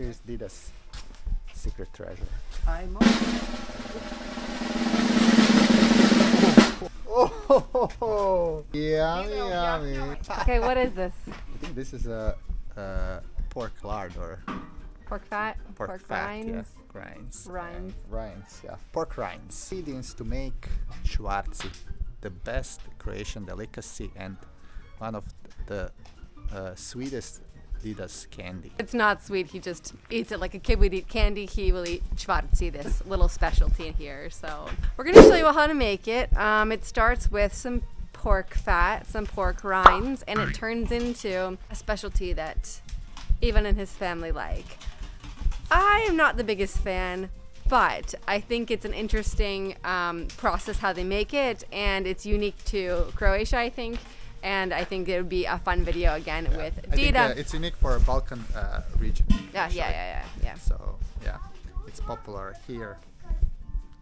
Here's Dida's secret treasure. I'm Oh, yummy, yummy. Okay, what is this? I think this is a, a pork lard or Pork fat? pork, fat. rinds? Yeah. Rinds. Rinds. Uh, rinds, yeah. Pork rinds. Ingredients to make čvarci, the best Croatian delicacy and one of the uh, sweetest Dida's candy. It's not sweet. He just eats it like a kid would eat candy. He will eat čvarci, this little specialty here. So we're gonna show you how to make it. Um, it starts with some pork fat, some pork rinds, and it turns into a specialty that even in his family like. I am not the biggest fan, but I think it's an interesting um, process how they make it, and it's unique to Croatia, I think. And I think it would be a fun video again with I think Dida. uh, it's unique for a Balkan uh, region. Yeah, yeah, yeah, yeah, yeah. So yeah, it's popular here,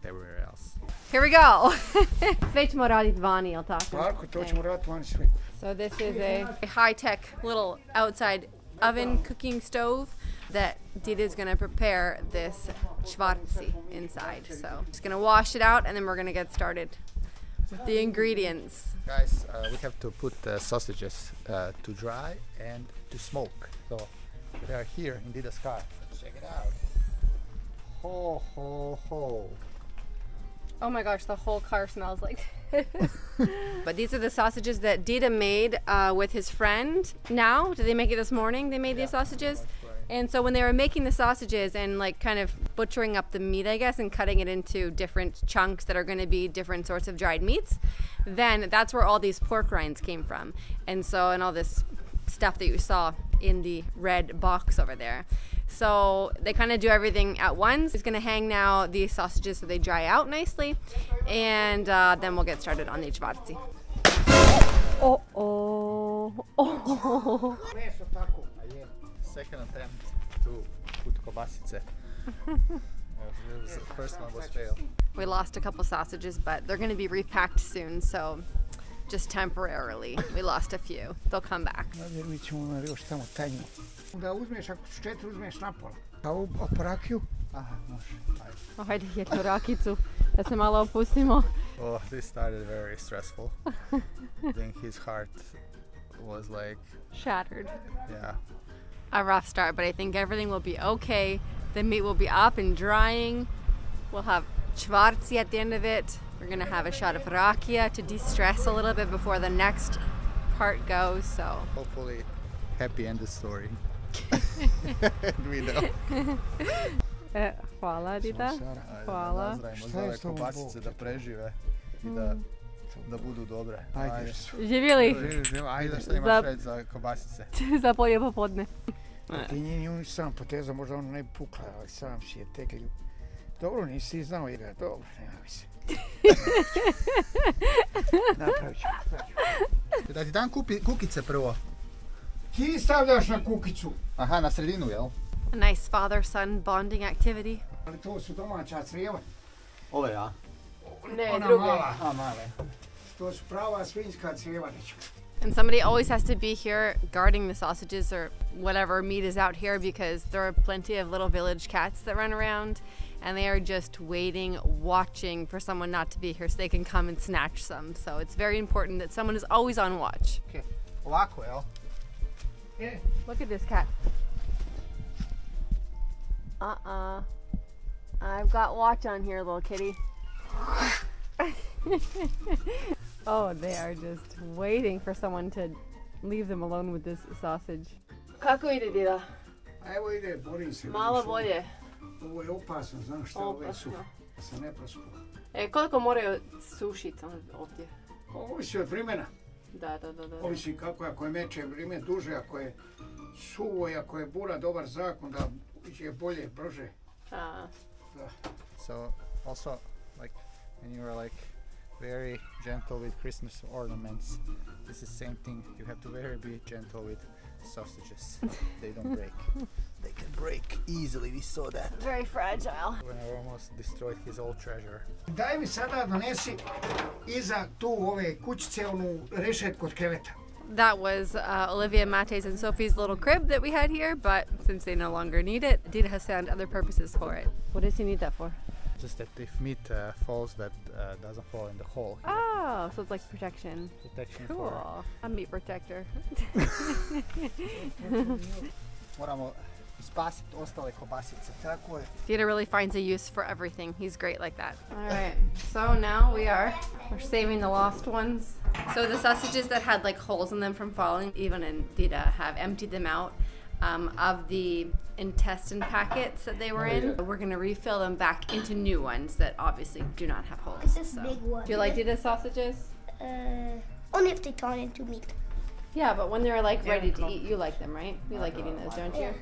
everywhere else. Here we go. Sve ćemo raditi vani, jel tako? Tako, to ćemo raditi vani sve. So this is a high-tech little outside oven cooking stove that Dida is gonna prepare this čvarci inside. So just gonna wash it out and then we're gonna get started with the ingredients. Guys, uh, we have to put the sausages uh, to dry and to smoke. So they are here in Dida's car. Check it out. Ho ho ho. Oh my gosh, the whole car smells like But these are the sausages that Dida made uh, with his friend. Now, did they make it this morning? They made these sausages. And so when they were making the sausages and like kind of butchering up the meat, I guess, and cutting it into different chunks that are going to be different sorts of dried meats, then that's where all these pork rinds came from. And so, and all this stuff that you saw in the red box over there. So they kind of do everything at once. It's gonna hang now these sausages so they dry out nicely, and uh, then we'll get started on the čvarci. Oh oh oh! Second attempt to put kobasice. The first one was failed. We lost a couple sausages, but they're gonna be repacked soon, so just temporarily. We lost a few. They'll come back. Mi ćemo još tamo tajnje. Da uzmeš, ako su četiri, uzmeš napola. A ovu oporakiju? Aha, može. Ajde. Oh, hajde jednu rakicu da se malo opustimo. Oh, this started very stressful. then his heart was like, Shattered. yeah. A rough start, but I think everything will be okay. The meat will be up and drying. We'll have čvarci at the end of it. We're gonna have a shot of rakia to de-stress a little bit before the next part goes. So Hopefully, happy end the story. we know. e, eh, hvala Dida. Ajde, Hvala. da nazdravimo Šta je s tobom, kobasice Bog? da prežive i da, mm. Da budu dobre. Ajde. Živjeli Živi, živi, Ajde, ajde. šta imaš Za- reći za kobasice? za polje popodne. Ti nije ni on sam poteza, možda on ne bi pukla, ali sam si je teglju. Dobro, nisi znao igra, dobro, nema mi se. Napravit ću. Da ti dam kupi, kukice prvo. Ti stavljaš na kukicu, Aha, na sredinu, jel? A nice father-son bonding activity. ali to su domaća crijeva. Ove, ja. Ne, Ona druge. mala, A, male. to su prava svinjska crijeva. And somebody always has to be here guarding the sausages or whatever meat is out here because there are plenty of little village cats that run around and they are just waiting, watching for someone not to be here so they can come and snatch some. So it's very important that someone is always on watch. Ovako, jel? E, Look at this cat. Uh uh. I've got watch on here, little kitty. oh, they are just waiting for someone to leave them alone with this sausage. Kako ide, Dida? a evo ide, borim se. Malo ovo- bolje. Ovo je opasno, znaš šta, ove su, se ne prospu. E, koliko moraju sušiti ovdje? Ovisi od vremena, Da, da, da, da. ovisi kako je, ako je meče vrijeme duže, ako je suvo i ako je bura dobar zrak, onda je bolje, brže. A, So, also, like, when you are like very gentle with Christmas ornaments, this is same thing. You have to very be gentle with sausages. they don't break. They can break easily. We saw that very fragile. when I almost destroyed his old treasure. Daj mi sada donesi iza tu ove kućice onu rešetku od kreveta. that was uh, Olivia, Mate's, and Sophie's little crib that we had here, but since they no longer need it, Dida has found other purposes for it. What does he need that for? Just that if meat uh, falls, that uh, doesn't fall in the hole. here. Oh, so it's like protection. Protection for. Cool. A meat protector. Moramo spasiti ostale kobasice. Tako je. Dida really finds a use for everything. He's great like that. All right. So now we are we're saving the lost ones. So the sausages that had like holes in them from falling, even and Dida have emptied them out um, of the intestine packets that they were in. We're gonna refill them back into new ones that obviously do not have holes. This So. big one. Do you like Dida sausages? Uh, only if they turn into meat. Yeah, but when they're like ready to eat, you like them, right? You like eating those, don't you? Yeah.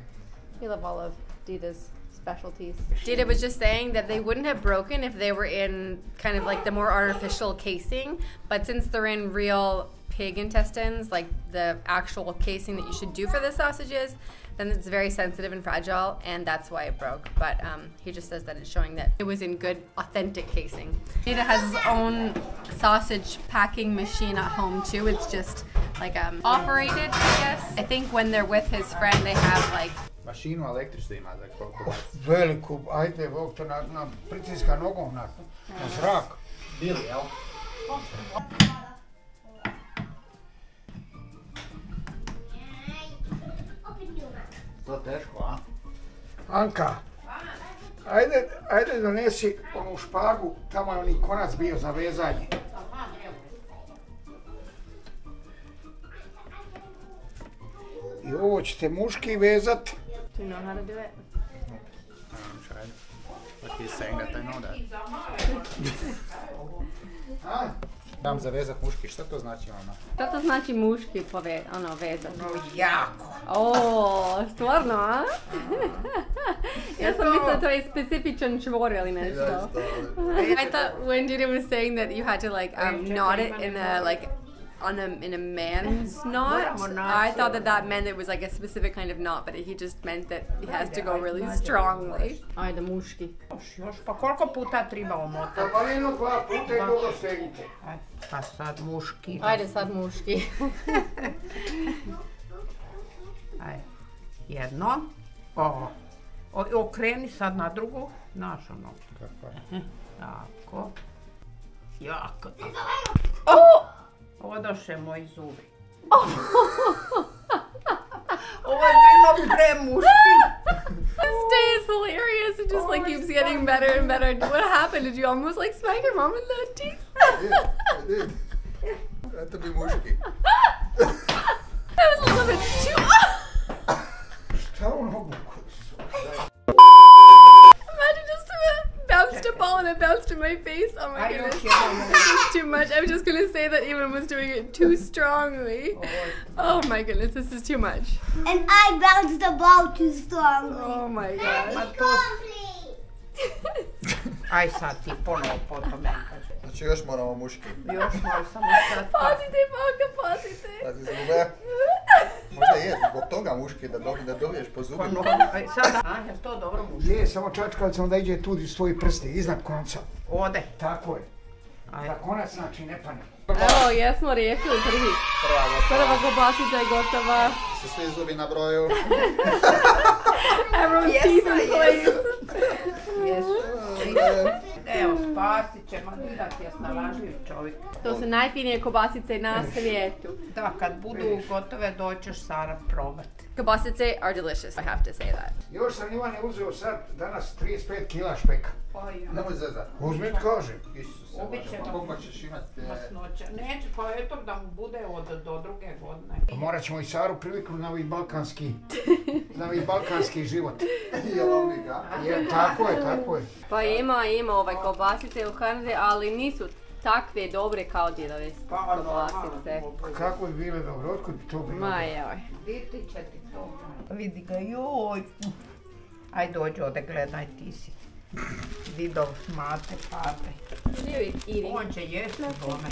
You love all of Dida's specialties. Dida was just saying that they wouldn't have broken if they were in kind of like the more artificial casing, but since they're in real pig intestines, like the actual casing that you should do for the sausages, then it's very sensitive and fragile, and that's why it broke. But um, he just says that it's showing that it was in good, authentic casing. Dida has his own sausage packing machine at home too. It's just like um, operated, I guess. I think when they're with his friend, they have like Mašinu električnu ima za koliko Veliku, ajde, Bog to na, na pritiska nogom na, na zrak. Bili, jel? To teško, a? Anka, ajde, ajde donesi onu špagu, tamo je oni konac bio za vezanje. I ovo ćete muški vezat. Do you know how to do it? Um, tried. But he's saying that I know that. Dam zavezat muški, šta to znači ono? Šta to znači muški pove, ono, vezati? Jako. O, stvarno, a? ja sam mislila to je specifičan čvor ili nešto. I thought when Dita was saying that you had to like um, knot it in a like on a in a man's knot, I thought that that meant it was like a specific kind of knot, but he just meant that he has to go really strongly. Ajde, muški. Još, još, pa koliko puta treba omotati? Tamanino dva puta i dobro stegnite. Aj, Pa sad muški. Ajde sad muški. Aj, jedno. O, o, okreni sad na drugu. Znaš ono. Kako je? Tako. Jako. oh! Odoše moji zubi. Ovo je bilo premuški. This day is hilarious. It just like keeps getting better and better. What happened? Did you almost like smack your mom in the teeth? Eto bi muški. That was a little bit too. bounced ball and it bounced in my face. Oh my Aj, goodness. još jedno. This is too much. I was just gonna say that Evan was doing it too strongly. Oh my goodness, this is too much. And I bounced the ball too strongly. Oh my god. Ma to... Aj sad ti ponovo potom meni kaži. Znači još moramo muški. Još moj samo sad pa. Pazite, Palka, pazite. Pazi zube. Muški da, dobi, da dobiješ po Pa zubima. no, aj, a, jel to dobro muški? Je, samo čačkalicom da iđe tu iz svoji prsti, iznad konca. Ode. Tako je. Aj, Da konac znači ne pane. Evo, jesmo riješili prvi. Prva kobasica je gotova. Su svi zubi na broju. Everyone's Yes, teeth in yes. place. jesu. Evo, spasit će, ma Dida ti je snalažljiv čovjek. To su najfinije kobasice na svijetu. Da, kad budu gotove doćeš Sara probat. Kobasice are delicious, I have to say that. Još sam Ivane uzeo sad danas 35 kila špeka. Nemoj zezat. Uzmi kažem. Isuse, će pa ga. koliko ćeš imat? e, Masnoća. Neće, pa eto da mu bude od do druge godine. Morat ćemo i Saru priviknuti na ovaj balkanski, na ovaj balkanski život. Jelovnik, a? Je, tako je, tako je. Pa ima, ima ovaj kobasice u Kanadi, ali nisu takve dobre kao djedove Pa, kobasice. Kako bi bile dobro, otkud bi to bilo? Ma joj. Diti će ti to. Vidi ga, joj. Aj dođi ovdje, gledaj ti si. Didov mate, pate. Eating On će jesti bome.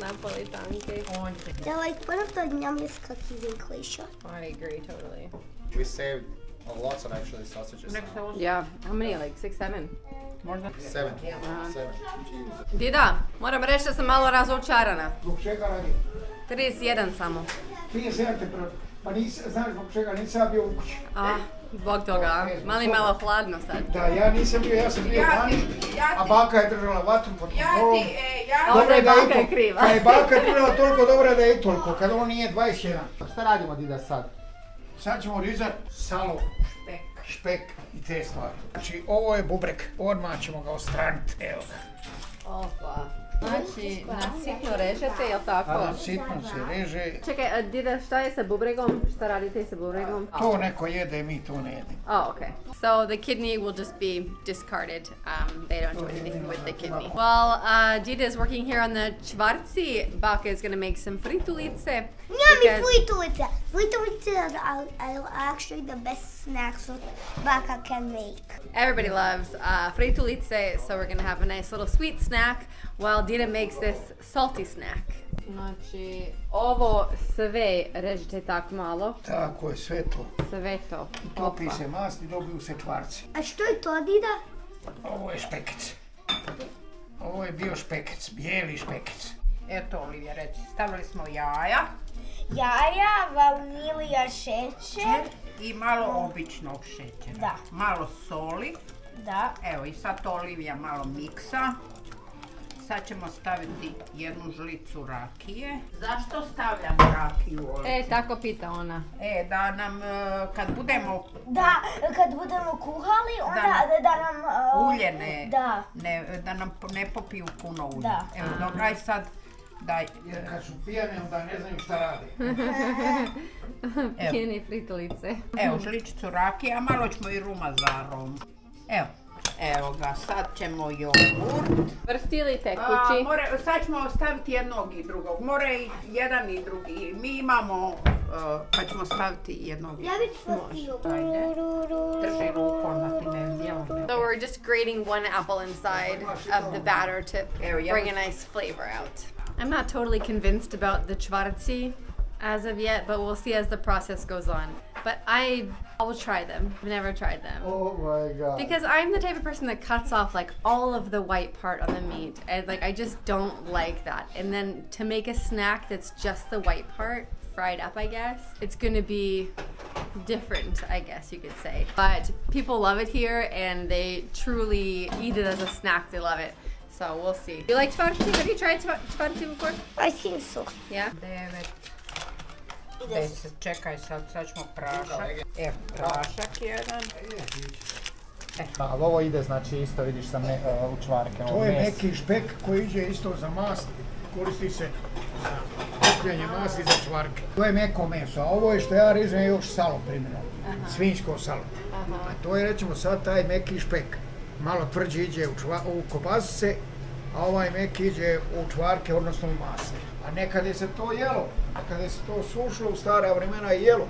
napolitanke. On će. They're like one of the yummiest cookies in Croatia. I agree totally. We saved lots of actually sausages. On... Yeah, how many? Like six, seven? Možda... Seven. Dida, moram reći da sam malo razočarana. Zbog čega radi? 31 samo. 37 temperatura. Pa nisam, znaš zbog čega, nisam ja bio u kući. A, zbog toga. Mali malo hladno sad. Da, ja nisam bio, ja sam bio Ja vani, ti, ja a ti, baka je držala vatru pod ja kontrolom. ti, e, ja Onda Dobro je baka to- je kriva. Kad je baka držala toliko dobra da je toliko, kad on nije 21. Šta radimo Dida sad? Sad ćemo rizat salo, špek. špek i te stvari. Znači, ovo je bubrek, odmah ćemo ga ostraniti, evo ga. Opa. Znači, na sitno režete, jel tako? A sitno se reže, Čekaj, a Dida, šta je sa bubregom? Šta radite sa bubregom? to neko jede, mi to ne jedemo. Oh, okay. So the kidney will just be discarded. Um, they don't do anything with the kidney. Well, uh, Dida is working here on the čvarci. Baka is going to make some fritulice. Yummy because- fritulice. Fritulice are, are actually the best snacks that Baka can make. Everybody loves uh, fritulice, so we're going to have a nice little sweet snack while Dita makes this salty snack. Znači, ovo sve režete tako malo, Tako je, sve to. sve to. Topi se mast i dobiju se čvarci. A što je to, Dida? Ovo je špekec. Ovo je bio špekec, bijeli špekec. Eto, Olivija, reci, stavili smo jaja Jaja, vanilija, šećer. i malo običnog šećera. Da. Malo soli. Da. Evo i sad to Olivija malo miksa. Sad ćemo staviti jednu žlicu rakije. Zašto stavljamo rakiju Olivija? E, tako pita ona. E, da nam, e, kad budemo Da, kad budemo kuhali, onda nam- da, da nam... uh, ulje ne, Da. ne, da nam ne popiju puno ulja. Da. Evo, dobra, aj sad daj, Jer kad su pijane, onda ne znaju šta rade. Evo. Kini fritulice. evo žličicu rakije, a malo ćemo i ruma za aromu. Evo, evo ga, sad ćemo jogurt. Vrsti ili A, tekući? more, sad ćemo staviti jednog i drugog. More i jedan i drugi. Mi imamo, uh, pa ćemo staviti jednog Ja bih. Ajde. Drži rukom da ti ne. So we're just grating one apple inside of the batter to bring a nice flavor out. I'm not totally convinced about the čvarci as of yet, but we'll see as the process goes on. But I, I will try them. I've never tried them. Oh my god. Because I'm the type of person that cuts off like all of the white part on the meat, and like I just don't like that. And then to make a snack that's just the white part fried up, I guess it's gonna be different. I guess you could say. But people love it here, and they truly eat it as a snack. They love it. So we'll see. You like čvarci? Have you tried chfa- before? I think so. Yeah. Devet, deset, čekaj sad, sad ćemo prašak. Evo, prašak jedan. Da, ali ovo ide znači isto vidiš sa me, uh, u čvarke. ovo To je meso. neki špek koji iđe isto za mast. Koristi se za kupljenje masti za čvarke. To je meko meso, a ovo je što ja režem je još salo primjeno. Svinjsko salo. A to je recimo sad taj meki špek. Malo tvrđi iđe u, čva, u kobasice, a ovaj meki iđe u čvarke, odnosno u masne. A nekad je se to jelo, nekad je se to sušilo u stara vremena i jelo.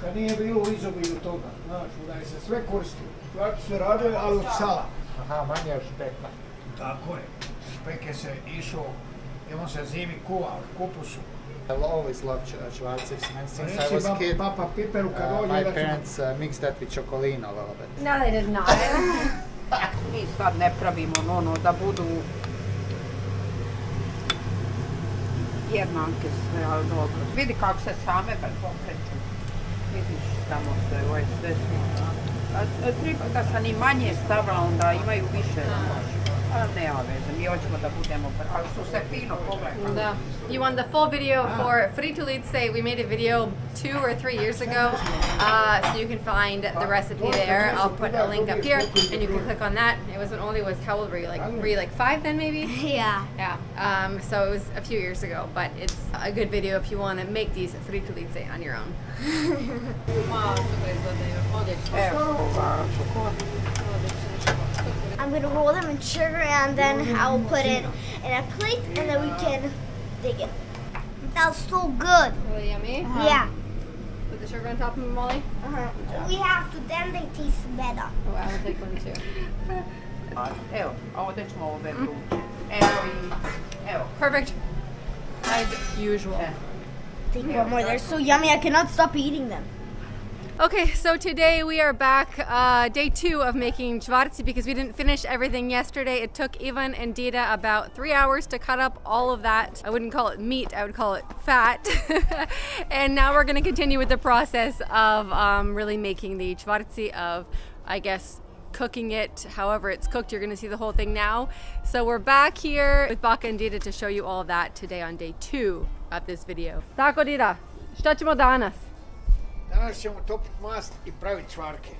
Kad nije bilo u izobilju toga, znaš, da je se sve koristilo. Čvarke su radili, ali od sala. Aha, manje od špeka. Tako je. Špek je se išao i on se zimi kuva od kupusu. I always loved. And since I was a kid, Papa Piperu kad uh, my parents uh, mixed that with chocolate a little bit. No, they did not. Mi sad ne pravimo ono da budu jednake sve, ali dobro. Vidi kako se same brzo okreću. Vidiš tamo sve, ovo je sve. A, a treba da sam i manje stavila, onda imaju više. A nema veze, mi hoćemo da budemo, ali su se fino pogledali. No. You want the full video for Fritulice? We made a video two or three years ago, uh, so you can find the recipe there. I'll put a link up here, and you can click on that. It was when Oli was how old were you? Like were you like five then maybe? Yeah. Yeah. Um, so it was a few years ago, but it's a good video if you want to make these fritulice on your own. Evo, ovako. I'm gonna roll them in sugar and then I'll put it in a plate and then we can dig it. That's so good. Really yummy. Yeah. Put the sugar on top of them, Molly. Uh-huh. We have to, then they taste better. Oh, I will take one too. Evo, a ovdje ćemo ove vruće. Evo i. Mm. Perfect. As usual. Take one more. They're so yummy. I cannot stop eating them. Okay, so today we are back, uh, day two of making čvarci because we didn't finish everything yesterday. It took Ivan and Dida about three hours to cut up all of that. I wouldn't call it meat, I would call it fat. and now we're gonna continue with the process of um, really making the čvarci of, I guess, cooking it however it's cooked. You're gonna see the whole thing now. So we're back here with Baka and Dida to show you all that today on day two of this video. Tako Dida, šta ćemo danas? Danas ćemo topiti mast i praviti čvarke.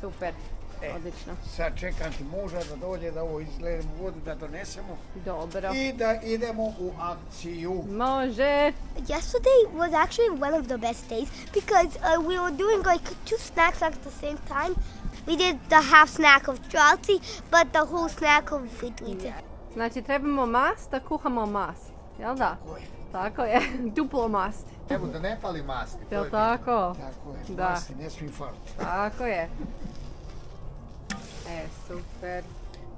Super, E. odlično. Sad čekam ti muža da dođe da ovo izgledamo vodu da donesemo Dobro. i da idemo u akciju. Može. Yesterday was actually one of the best days because uh, we were doing like two snacks at the same time. We did the half snack of Streltsy, but the whole snack of Vidlice. Znači trebamo mast da kuhamo mast, jel da? Tako je. Tako je, duplo mast, Evo da ne pali masti. to jel je tako? Tako je, Da. masti ne smije faliti. Tako je. E, super.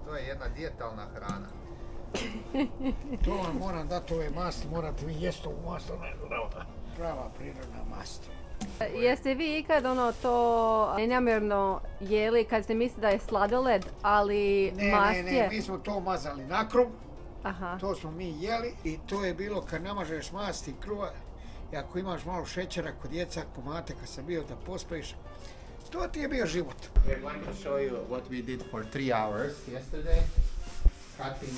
To je jedna dijetalna hrana. To vam moram dati ove masti, morate vi jesti ovu mast, ona je zdrava. Prava prirodna mast. Jeste vi ikad ono to nenamjerno jeli kad ste mislili da je sladoled, ali Ne, mast ne, ne, je? mi smo to mazali na kruh, Aha, to smo mi jeli i to je bilo kad namažeš masti i kruha i ako imaš malo šećera kod djeca, pomate kad sam bio da pospeš, to ti je bio život. We're going to show you what we did for three hours yesterday. Cutting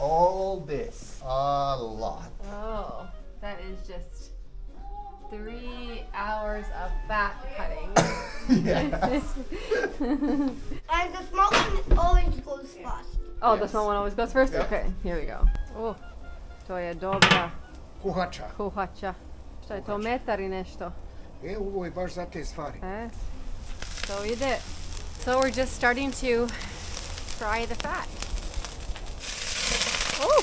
all this. A lot. Oh, that is just three hours of fat cutting. yes. And the small one always goes fast. Oh, the small one always goes first? Yeah. Okay, here we go. Oh, to je dobra Kuhača. kuhača. Šta je to, metar i nešto? E, ovo je baš za te stvari. Eh? So ide. So we're just starting to fry the fat. Oh,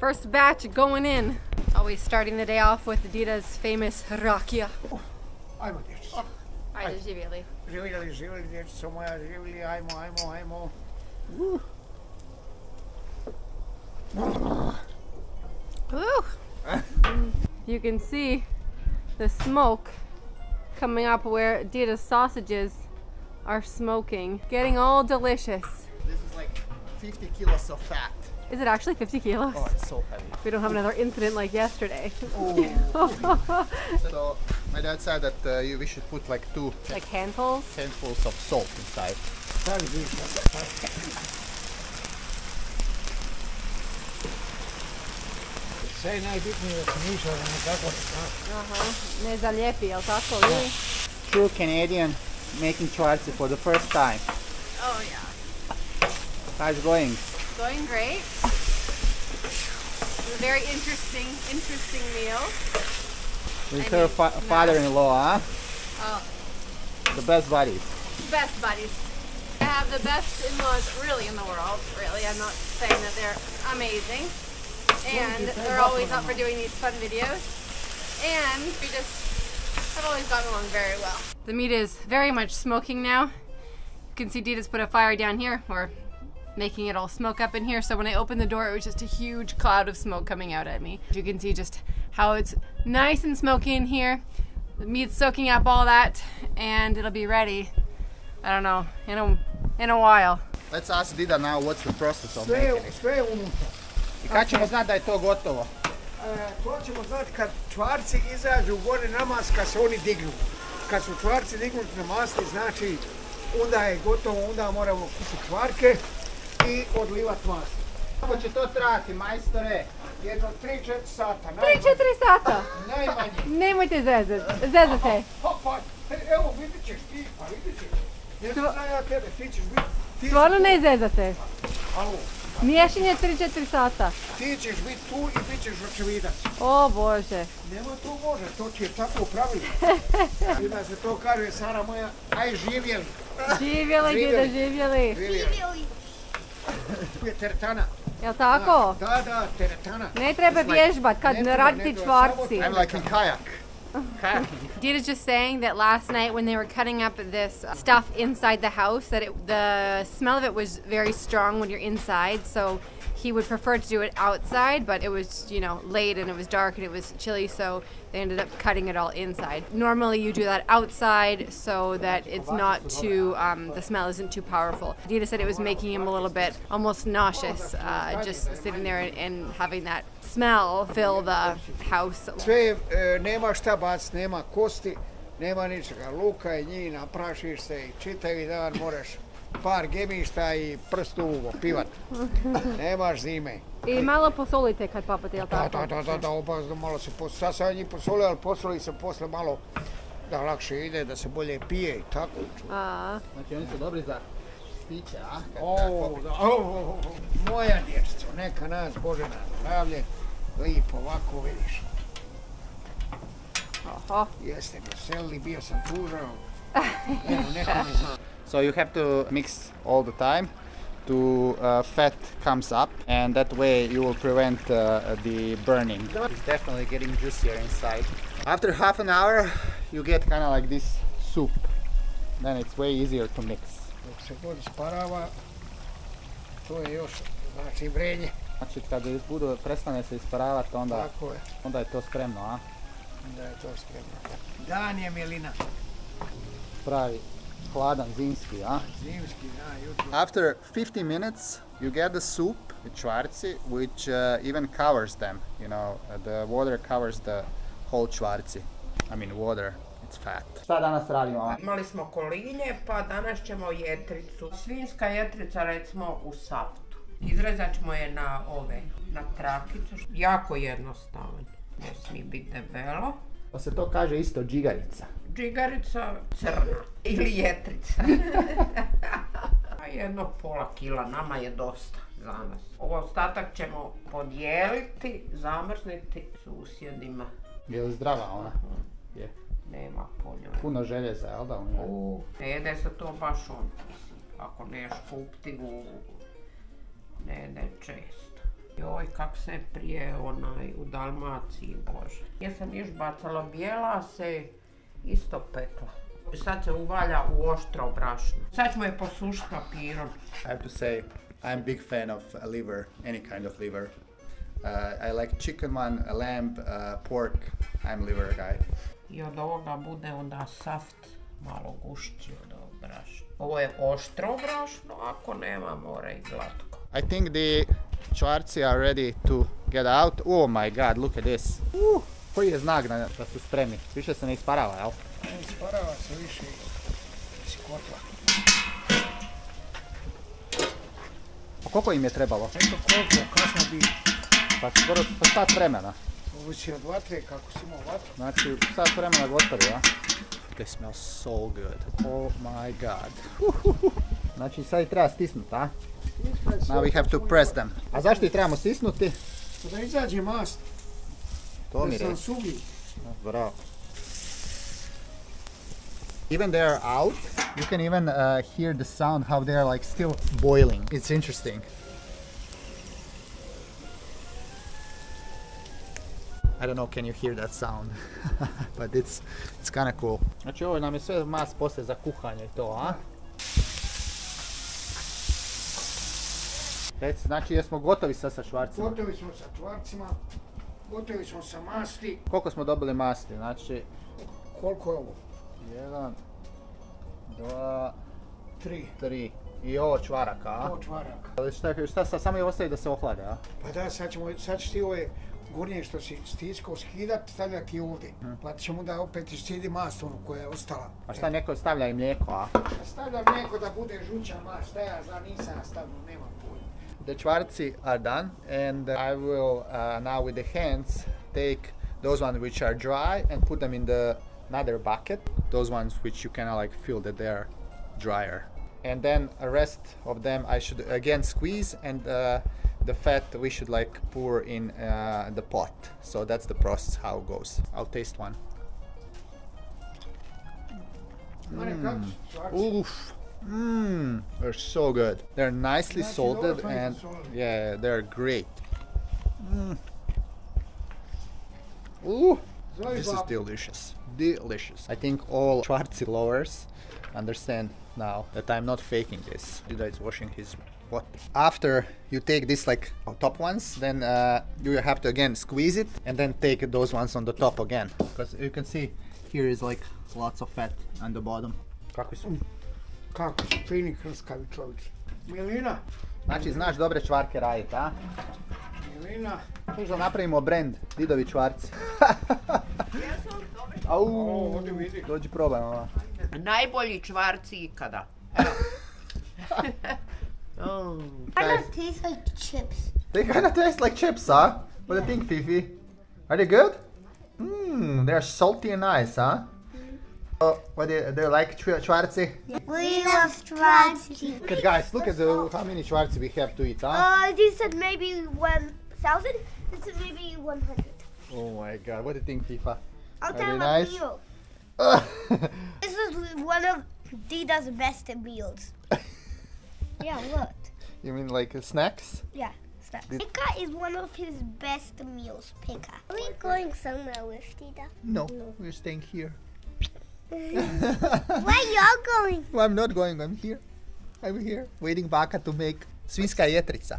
first batch going in. Always starting the day off with Dida's famous rakija. Ajmo dječice. Ajde, živjeli. Živjeli, živjeli dječico moja, živjeli, ajmo, ajmo, ajmo. Woo! You can see the smoke coming up where Dida's sausages are smoking, getting all delicious. This is like 50 kilos of fat. Is it actually 50 kilos? Oh, it's so heavy. We don't have another incident like yesterday. So my dad said that uh, we should put like two like handfuls. handfuls of salt inside. Sve je najbitnije da se niša da ne tako Aha, ne zalijepi, jel tako? Ili? True Canadian making čvarci for the first time. Oh yeah. How's it going? Going great. It's a very interesting, interesting meal. With I her fa- no. father-in-law, huh? Oh, The best buddies. best buddies. I have the best in-laws really in the world. Really, I'm not saying that they're amazing. And they're always up for doing these fun videos. And we just have always gotten along very well. The meat is very much smoking now. You can see Dida's put a fire down here, or making it all smoke up in here. So when I opened the door, it was just a huge cloud of smoke coming out at me. You can see just how it's nice and smoky in here. The meat's soaking up all that, and it'll be ready. I don't know in a in a while. Let's ask Dida now what's the process of Sve, making je- it. I kad ćemo znati da je to gotovo? E, to ćemo znati kad čvarci izađu gore na mas, kad se oni dignu. Kad su čvarci dignuti na masti, znači onda je gotovo, onda moramo kupiti čvarke i odlivat mast. Kako će to trajati, majstore? Jedno 3-4 sata, 3-4 najmanje. sata. najmanje. Nemojte zezati. Zezate. Pa, pa, e, evo vidit ćeš ti, pa vidit ćeš. Ne znam ja tebe, ti ćeš biti, ti, Stvarno ne zezate. alo, Miješanje 3-4 sata. ti ćeš biti tu i bit ćeš očevidac. O Bože. Nema tu može, to ti je tako pravilo. I da se to kaže, Sara moja, aj živjeli. Živjeli, Živjeli. dida, živjeli. Živjeli. Tu je teretana. Jel tako? Da, da, teretana. Ne treba vježbat kad Ne ne treba, radite ne treba, čvarci. I'm like in kayak. Dida's just saying that last night when they were cutting up this stuff inside the house, that it, the smell of it was very strong when you're inside. So he would prefer to do it outside, but it was, you know, late and it was dark and it was chilly, so they ended up cutting it all inside. Normally, you do that outside so that it's not too, um, the smell isn't too powerful. Dida said it was making him a little bit almost nauseous, uh, just sitting there and, and having that smell fill the house. Sve, e, nema šta bac, nema kosti, nema ničega. Luka i njih naprašiš se i čitavi dan moraš par gemišta i prst u uvo, pivat. Nemaš zime. I malo posolite kad papate, jel Da, tako? da, da, da, da, opazno malo se posoli. Sad sam njih posolio, ali posoli se posle malo da lakše ide, da se bolje pije i tako. A, Znači oni su dobri za piće, a? Kad- O, da, o, o, o, moja dječica, neka nas Bože na zdravlje, lipo ovako vidiš. oho. Jeste me selili, bio sam tužan. Evo, neko me zna. So you have to mix all the time to uh, fat comes up and that way you will prevent uh, the burning. It's definitely getting juicier inside. After half an hour you get kind of like this soup. Then it's way easier to mix. Dok se god isparava, to je još, znači vrenje. Znači kad budu prestane se isparavati onda, Tako je, onda je to spremno, a? da je to spremno. Dan je milina, Pravi hladan zimski, a? zimski dan, jutro. After 50 minutes, you get the soup with čvarci, which uh, even covers them. You know, uh, the water covers the whole čvarci. I mean, water, it's fat. Šta danas radimo? Imali smo kolinje, pa danas ćemo jetricu. Svinska jetrica recimo u saftu. Izrezat ćemo je na ove, na trakicu. Jako jednostavan. Ne smije biti debelo. Pa se to kaže isto džigarica. Džigarica crna ili jetrica. A jedno pola kila, nama je dosta za nas. Ovo ostatak ćemo podijeliti, zamrzniti susjedima. Je li zdrava ona? Je. Nema po njoj. Puno željeza, jel da? u ne jede se to baš on, ako neš kupti u, ne jede često. Joj, kak se prije onaj u Dalmaciji, bože. Ja sam još bacala bijela, se isto pekla. Sad se uvalja u oštro brašno. Sad ćemo je posušiti papirom. I have to say, I'm big fan of uh, liver, any kind of liver. Uh, I like chicken one, lamb, uh, pork. I'm liver guy. I od ovoga bude onda saft malo gušći od ovog brašna. Ovo je oštro brašno, ako nema more i glatko. I think the čvarci are ready to get out. Oh my god, look at this. Uh, koji je znak da, da su spremni? Više se ne isparava, jel? Ne isparava se više iz kotla. Pa koliko im je trebalo? Eto koliko, kasno bi, Pa skoro pa sat vremena. ovisi od vatre, kako si imao vatru. Znači, sat vremena gotovi, ja? They smell so good. Oh my god. Znači, sad ih treba stisnuti, a? Now we have to press them. A zašto ih trebamo stisnuti? Pa Da izađe mast, To mi da sam reći. suvi. Bravo. Even they are out, you can even uh, hear the sound how they are like still boiling. It's interesting. I don't know, can you hear that sound? but it's it's kind of cool. Znači ovo nam je sve mas poslije za kuhanje i to, a? Reci, znači jesmo gotovi sad sa švarcima? Gotovi smo sa čvarcima, gotovi smo sa masti. Koliko smo dobili masti? Znači, Koliko je ovo? jedan, dva, Tri. tri. I ovo čvaraka, a? To čvaraka. Ali šta, šta sad samo je ostaje da se ohlade, a? Pa da, sad ćemo, sad ćeš ti ove gornje što si stiskao skidat, stavljati ovdje. Pa ćemo da opet iscidi mast onu koja je ostala. A šta neko stavlja i mlijeko, a? Stavljam neko da bude žuća mast, šta ja znam, nisam stavio, nema pojma. The čvarci are done and I will uh, now with the hands take those ones which are dry and put them in the another bucket. Those ones which you kind of like feel that they're drier. And then a rest of them I should again squeeze and uh, the fat we should like pour in uh, the pot. So that's the process how it goes. I'll taste one. Mare, kako su čvarci? Oof. Mmm, they're so good. They're nicely Znači, salted dobro smo ih and yeah, they're great. Mm. Ooh, This is delicious. Delicious. I think all čvarci lovers understand now that I'm not faking this. Dida is washing his pot. After you take this like top ones, then uh, you have to again squeeze it and then take those ones on the top again. Because you can see here is like lots of fat on the bottom. Kakvi su? Kako su fini krskavi čovječe. Milina, Znači, znaš dobre čvarke raditi, a? Milina. Možeš da napravimo brand Didovi čvarci. Au, O, ovdje vidi. dođi probaj mama. Najbolji čvarci ikada. Why not taste like chips? They kind of taste like chips, huh? What do you think, Fifi? Are they good? Mmm, they're salty and nice, huh? Oh, what do you, do you like chwa- čvarci? We love Strati. Okay, guys, look at the, how many čvarci we have to eat, huh? Uh, this is maybe 1,000. This is maybe 100. Oh my god, what do you think, FIFA? I'll Are tell they nice? meal. This is one of Dida's best meals. yeah, look. you mean like uh, snacks? Yeah, snacks. Did- Pika is one of his best meals, Pika. Are we going somewhere with Dida? No, we're staying here. Where y'all going? Well, I'm not going, I'm here. I'm here, waiting Baka to make svinska jetrica.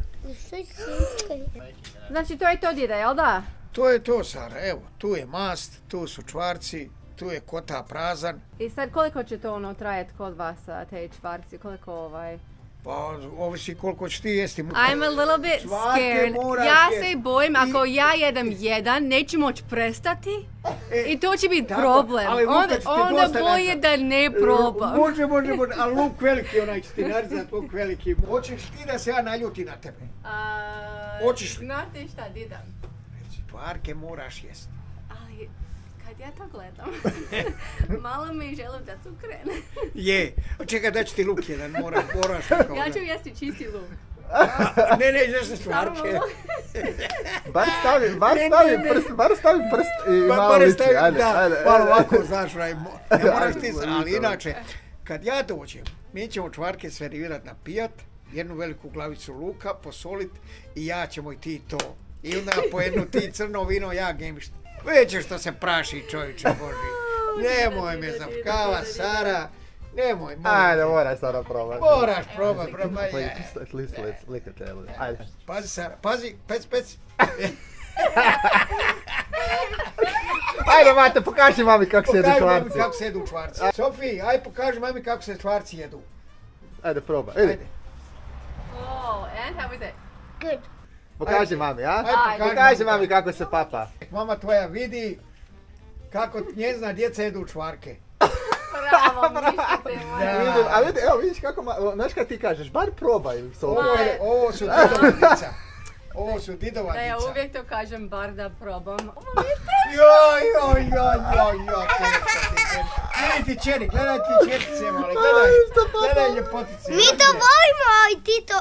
Znači to je to dida, jel da? To je to, Sara. Evo, tu je mast, tu su čvarci, tu je kota prazan. I sad koliko će to ono trajati kod vas, te čvarci, koliko ovaj... Pa, ovisi koliko ćeš ti jesti. I'm a little bit scared. Ja se bojim, ako ja jedem jedan, neću moći prestati. I to će biti tako, problem. ali Onda, onda bolje da ne probam. Može, može, može, ali luk veliki, onaj će ti narizat luk veliki. Hoćeš ti da se ja naljuti na tebe? A, Hoćeš? Znate šta, dida? Čvarke moraš jesti. Kad ja to gledam, malo mi želim da cukrene. Je, čekaj da ću ti luk jedan, moraš, moraš. Ja da. ću jesti čisti luk. Ne, ne, za Samo čvarke. Bar stavi, bar stavi prst, bar stavi prst i malo liči, stavi, ajde, da, ajde, malo ovako, znaš, onaj, mo- ne moraš ti, ali inače, kad ja dođem, mi ćemo čvarke servirat na pijat, jednu veliku glavicu luka, posolit i ja ćemo i ti to. I onda po jednu ti crno vino, ja gemišt. Već što se praši čovječe Boži. Nemoj me zapkava, Sara. Nemoj, molim Ajde, moraš sada probati. Moraš probat, probaj. Wait, just at least let's lick it. Ajde. Pazi, Sara, pazi, pec, pec. Ajde, mate, pokaži mami kako se jedu Pokaži mami čvarci. kako se jedu čvarci. Sofi, aj pokaži mami kako se čvarci jedu. Ajde, probaj. Idi, Ajde. Oh, and how is it? Good. pokaži mami, a? Ajde, Ajde. Pokaži mami kako se papa. Mama tvoja vidi kako njezina djeca jedu čvarke. Bravo, mišice moje. Da. Vidim, a vidi, evo vidiš kako, ma, znaš kad ti kažeš, bar probaj so. Ovo, je, ovo su didova djeca. Ovo su didova Da ja djeca. uvijek to kažem, bar da probam. Joj, joj, joj, joj, joj, teško ti. Gledaj ti čeri, gledaj ti čerice male, gledaj, gledaj ljepotice. Mi to volimo, a i ti to...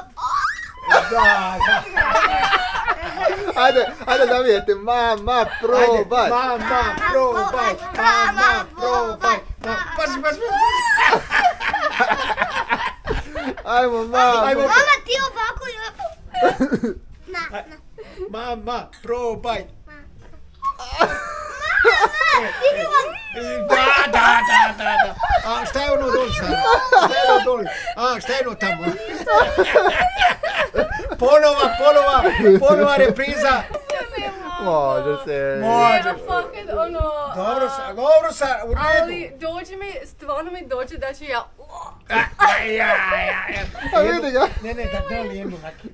Da, da. Ajde, ajde da vidite, mama, probaj. Ajde, mama, probaj, mama, probaj. Pazi, pazi, pazi. Ajmo, mama. Ajmo. Mama, ti ovako... Na, na. Mama, probaj. Da, da, da, da, da. A šta je ono doli sad? Šta je ono doli? A šta je ono tamo? Ponova, ponova, ponova repriza. Može se. Može. Fucking ono... Dobro sa, dobro sa, u Ali redu. dođe mi, stvarno mi dođe da ću ja... A, ja, ja, ja, ja. A vidi ga. Ne, ne, da doli jednu rakiju.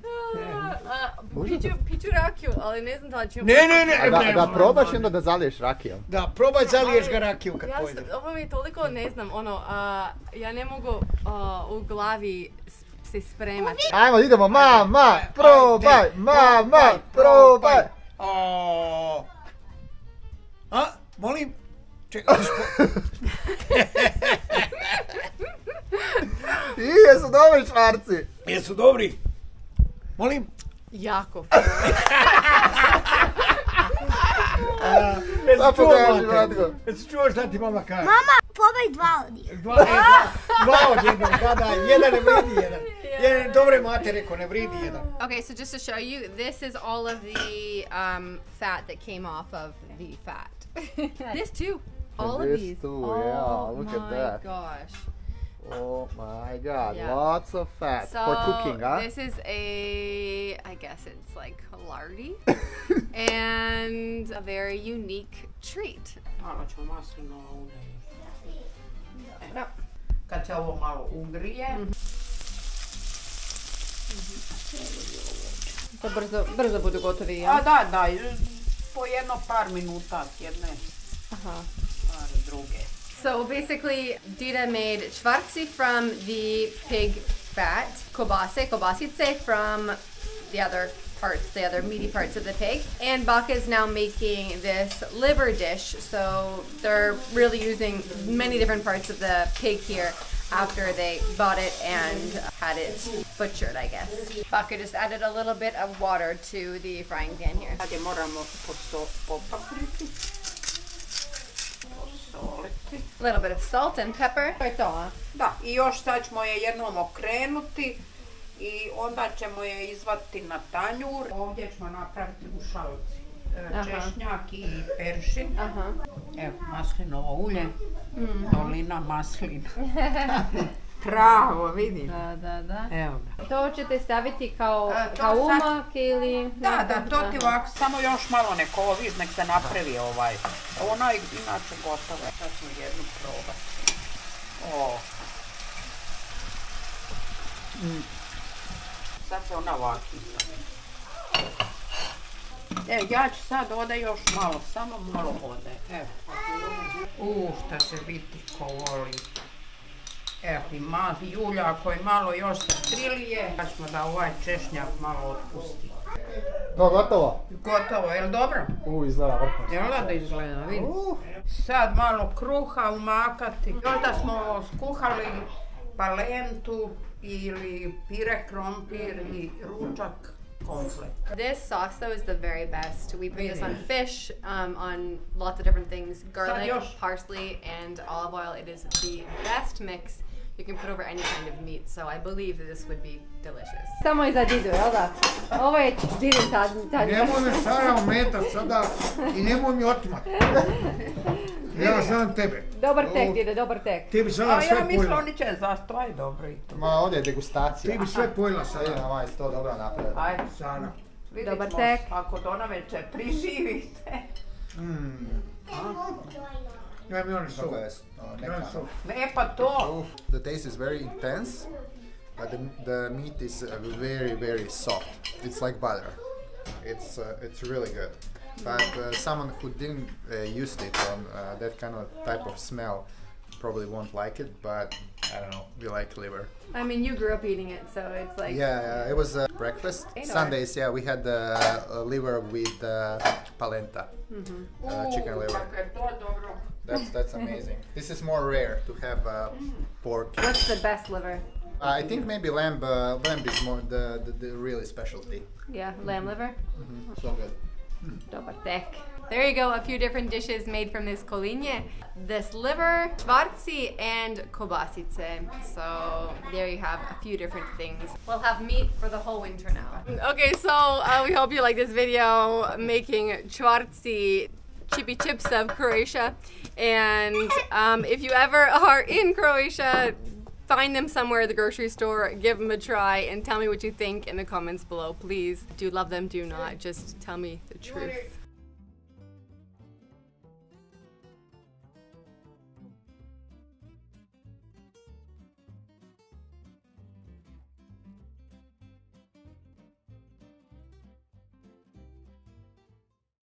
a, piću, piću rakiju, ali ne znam da li ću... Ne, ne, ne. Da, ne, da ne, probaš onda da zaliješ rakijom. Da, probaj zaliješ ga rakiju kad s- ovo mi toliko ne znam, ono, a, ja ne mogu u glavi se spremati. Ajmo, idemo, mama, probaj, Ajde, mama, probaj. A, molim? Čekaj, I, jesu dobri čvarci. jesu dobri? Molim? Jako. Jesi Pa čuo, pokaži, mate? Matko. Jesi čuo šta ti mama kaže? Mama, probaj dva od njih. Dva, e, dva, dva od jednog, da, da, jedan ne vredi jedan. Je, dobre mate rekao, ne vridi jedan. Okay, so just to show you, this is all of the um, fat that came off of the fat. this too. All of these. too, oh yeah, look at that. gosh. Oh my god, Yeah. lots of fat So for cooking, huh? this is a, I guess it's like lardy, and a very unique treat. Malo ćemo maslinova ulja još. No. Kad malo ugrije, To brzo, brzo budu gotovi, ja? a da, da, po jedno par minuta s jedne, Aha. par druge. So basically, Dida made čvarci from the pig fat, kobase, kobasice from the other parts, the other meaty parts of the pig. And Baka is now making this liver dish. So they're really using many different parts of the pig here after they bought it and had it butchered, I guess. Baka just added a little bit of water to the frying pan here. A little bit of salt and pepper. To je to, a? Da, i još sad ćemo je jednom okrenuti i onda ćemo je izvati na tanjur. Ovdje ćemo napraviti u šalici e, Aha. češnjak i peršin. Aha. Evo, maslinovo ulje, dolina maslina. Pravo, vidim. Da, da, da. Evo ga. To ćete staviti kao, E, to kao sad- umak ili... Da, da, to ti ovako, samo još malo neko ovo nek se napravi ovaj. Ona je inače gotova. Sad ćemo jednu probati. O. Mm. Sad se ona vaki. E, ja ću sad ovdje još malo, samo malo vode. Evo. U, šta će biti ko voli. Evo i mali Julja, ako je malo još se prilije, pa ćemo da ovaj češnjak malo otpusti. To gotovo? Gotovo, jel dobro? U, izgleda vrhunski. Jel da izgleda, vidi? Sad malo kruha umakati. Još da smo skuhali palentu ili pire krompir i ručak komplet. This sauce though is the very best. We put this on fish, um, on lots of different things, garlic, parsley, and olive oil. It is the best mix you can put over any kind of meat. So I believe that this would be delicious. Samo je za Didu, jel da? Ovo je Didin tad, Nemoj me Sara ometat sada i nemoj mi otimat. Ja znam tebe. Dobar tek, Dide, dobar tek. Ti bi sada A ja sve mislim pojela. oni će zasto, aj dobro i to. Ma ovdje je degustacija. Ti bi sve pojela Sad sada. je ovaj to dobro napraviti. Ajde, Sara. vidit Dobar tek. ako do naveče priživite. Mi oni su. Kako je? o, neka. Ja su. Ne pa to. Oof, the taste is very intense, but the, the meat is uh, very, very soft. It's like butter. It's uh, it's really good. But uh, someone who didn't uh, used it on uh, that kind of type of smell probably won't like it. But I don't know. We like liver. I mean, you grew up eating it, so it's like. Yeah, yeah, it was uh, breakfast. Eight Sundays, yeah, we had the uh, liver with uh, palenta, uh, chicken U, liver. Kako je to dobro. That's that's amazing. This is more rare to have uh, pork. What's the best liver? I think maybe lamb. Uh, lamb is more the, the the really specialty. Yeah, lamb liver. So good. Dobar tek. There you go, a few different dishes made from this kolinje. This liver, čvarci, and kobasice. So there you have a few different things. We'll have meat for the whole winter now. Okay, so uh, we hope you like this video making čvarci chippy chips of Croatia. And um, if you ever are in Croatia, find them somewhere at the grocery store, give them a try, and tell me what you think in the comments below. Please, do love them, do not? Just tell me the truth.